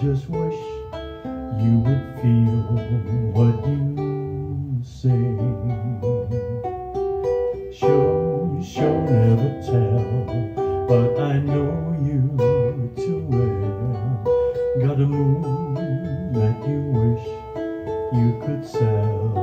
just wish you would feel what you say. Sure, show, never tell, but I know you too well. Got a moon that you wish you could sell.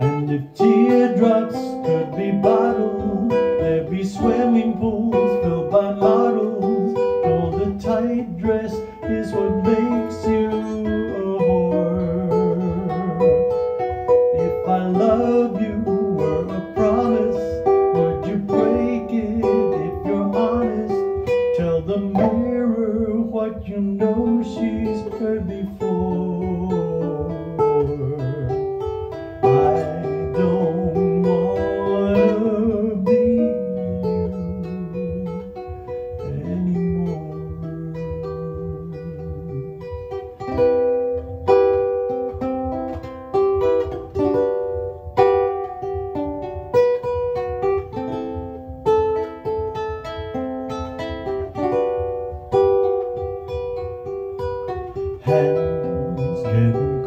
And if teardrops could be bottled, there'd be swimming pools. Dress is what makes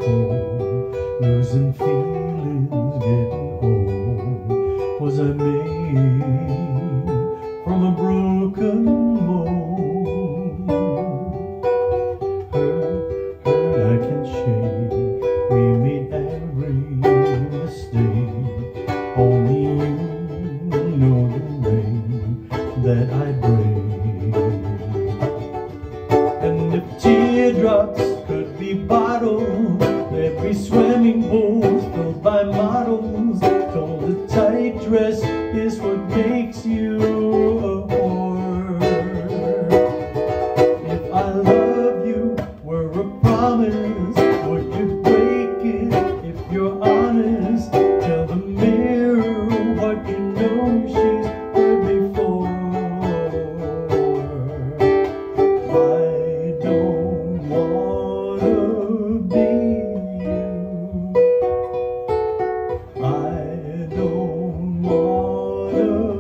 losing feelings getting old. Was I made from a broken swimming pools filled by models. Told a tight dress is what makes you